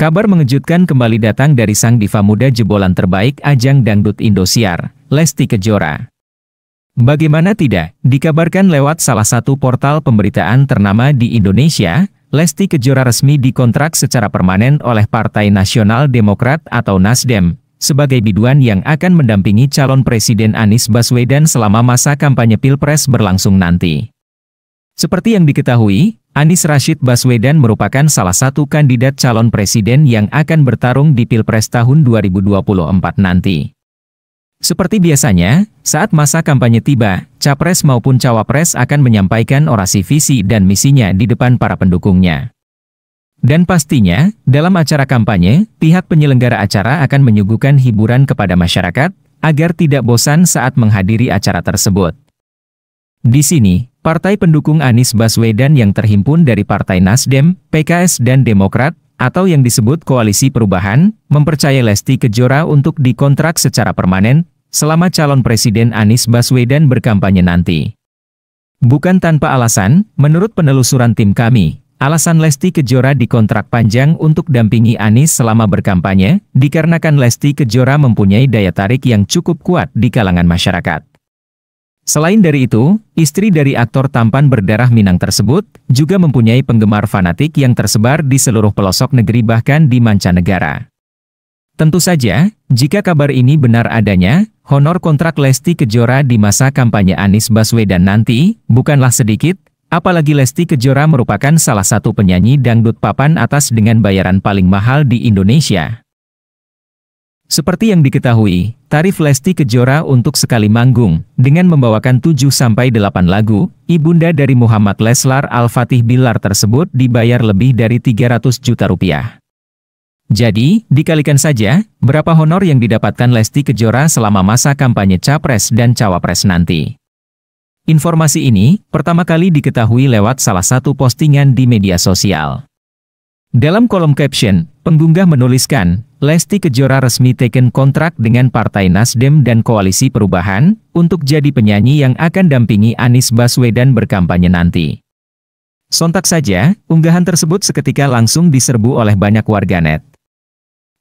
Kabar mengejutkan kembali datang dari sang diva muda jebolan terbaik ajang dangdut Indosiar, Lesti Kejora. Bagaimana tidak, dikabarkan lewat salah satu portal pemberitaan ternama di Indonesia, Lesti Kejora resmi dikontrak secara permanen oleh Partai Nasional Demokrat atau Nasdem, sebagai biduan yang akan mendampingi calon Presiden Anies Baswedan selama masa kampanye Pilpres berlangsung nanti. Seperti yang diketahui, Anies Rashid Baswedan merupakan salah satu kandidat calon presiden yang akan bertarung di Pilpres tahun 2024 nanti. Seperti biasanya, saat masa kampanye tiba, capres maupun cawapres akan menyampaikan orasi visi dan misinya di depan para pendukungnya. Dan pastinya, dalam acara kampanye, pihak penyelenggara acara akan menyuguhkan hiburan kepada masyarakat, agar tidak bosan saat menghadiri acara tersebut. Di sini, Partai pendukung Anies Baswedan yang terhimpun dari Partai Nasdem, PKS dan Demokrat, atau yang disebut Koalisi Perubahan, mempercayai Lesti Kejora untuk dikontrak secara permanen, selama calon Presiden Anies Baswedan berkampanye nanti. Bukan tanpa alasan, menurut penelusuran tim kami, alasan Lesti Kejora dikontrak panjang untuk dampingi Anies selama berkampanye, dikarenakan Lesti Kejora mempunyai daya tarik yang cukup kuat di kalangan masyarakat. Selain dari itu, istri dari aktor tampan berdarah Minang tersebut juga mempunyai penggemar fanatik yang tersebar di seluruh pelosok negeri bahkan di mancanegara. Tentu saja, jika kabar ini benar adanya, honor kontrak Lesti Kejora di masa kampanye Anies Baswedan nanti bukanlah sedikit, apalagi Lesti Kejora merupakan salah satu penyanyi dangdut papan atas dengan bayaran paling mahal di Indonesia. Seperti yang diketahui, tarif Lesti Kejora untuk sekali manggung, dengan membawakan 7-8 lagu, ibunda dari Muhammad Leslar Al-Fatih Bilar tersebut dibayar lebih dari 300 juta rupiah. Jadi, dikalikan saja, berapa honor yang didapatkan Lesti Kejora selama masa kampanye Capres dan Cawapres nanti. Informasi ini, pertama kali diketahui lewat salah satu postingan di media sosial. Dalam kolom caption, pengunggah menuliskan, Lesti Kejora resmi taken kontrak dengan Partai Nasdem dan Koalisi Perubahan untuk jadi penyanyi yang akan dampingi Anies Baswedan berkampanye nanti. Sontak saja, unggahan tersebut seketika langsung diserbu oleh banyak warganet.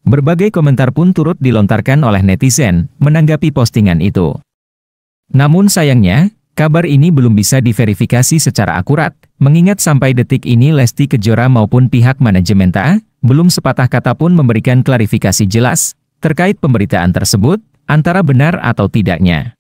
Berbagai komentar pun turut dilontarkan oleh netizen menanggapi postingan itu. Namun sayangnya, kabar ini belum bisa diverifikasi secara akurat, mengingat sampai detik ini Lesti Kejora maupun pihak manajemen TA belum sepatah kata pun memberikan klarifikasi jelas terkait pemberitaan tersebut, antara benar atau tidaknya.